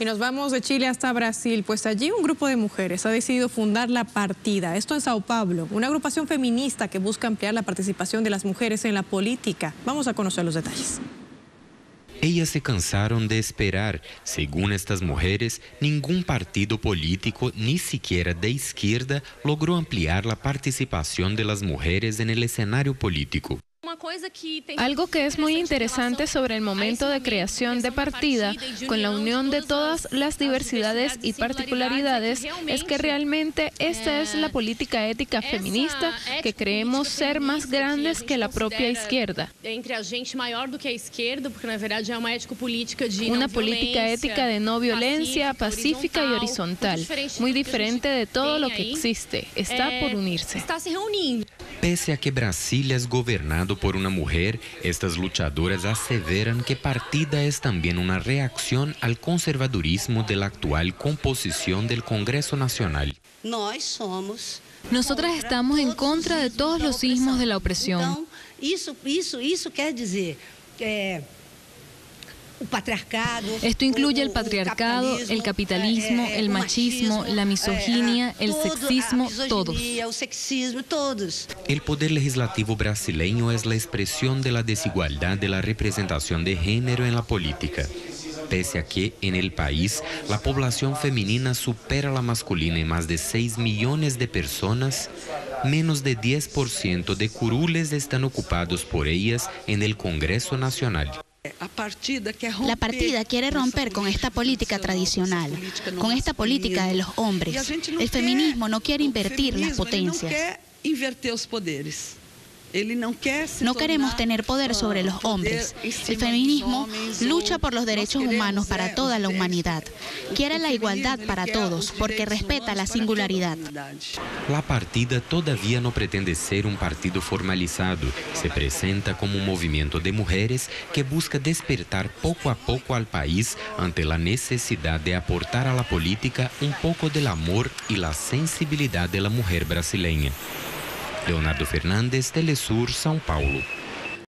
Y nos vamos de Chile hasta Brasil, pues allí un grupo de mujeres ha decidido fundar La Partida, esto en Sao Paulo, una agrupación feminista que busca ampliar la participación de las mujeres en la política. Vamos a conocer los detalles. Ellas se cansaron de esperar. Según estas mujeres, ningún partido político, ni siquiera de izquierda, logró ampliar la participación de las mujeres en el escenario político. Algo que es muy interesante sobre el momento de creación de partida, con la unión de todas las diversidades y particularidades, es que realmente esta es la política ética feminista que creemos ser más grandes que la propia izquierda. Una política ética de no violencia, pacífica y horizontal, muy diferente de todo lo que existe. Está por unirse. Pese a que Brasilia es gobernado por una mujer, estas luchadoras aseveran que partida es también una reacción al conservadurismo de la actual composición del Congreso Nacional. Nosotras estamos en contra de todos los sismos de la opresión. Esto incluye el patriarcado, el capitalismo, el machismo, la misoginia, el sexismo, todos. El poder legislativo brasileño es la expresión de la desigualdad de la representación de género en la política. Pese a que en el país la población femenina supera la masculina en más de 6 millones de personas, menos de 10% de curules están ocupados por ellas en el Congreso Nacional. La partida quiere romper con esta política tradicional, con esta política de los hombres. El feminismo no quiere invertir las potencias. No queremos tener poder sobre los hombres. El feminismo lucha por los derechos humanos para toda la humanidad. Quiere la igualdad para todos porque respeta la singularidad. La partida todavía no pretende ser un partido formalizado. Se presenta como un movimiento de mujeres que busca despertar poco a poco al país ante la necesidad de aportar a la política un poco del amor y la sensibilidad de la mujer brasileña. Leonardo Fernandes, Telesur, São Paulo.